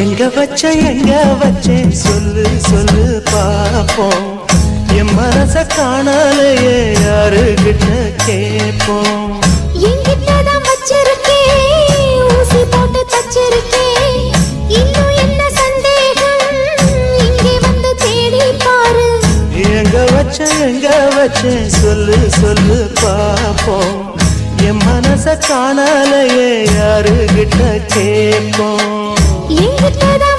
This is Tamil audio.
எங்க வச்ச எங்க வச்சேன் சொல்லு சொல்லு பாப்போம் என் மனச காணலையே யாருகிட்ட கேப்போம் என்கிட்டதான் வச்சிருக்கேன் ஊசி போட்டு தச்சிருக்கேன் இன்னும் என்ன சந்தேகம்? இங்கே வந்து தேடி பாரு. எங்க வச்ச எங்க வச்சேன் சொல்லு சொல்லு பாப்போம் என் மனச காணலையே யாருகிட்ட கேப்போம் ஏற்றுதான்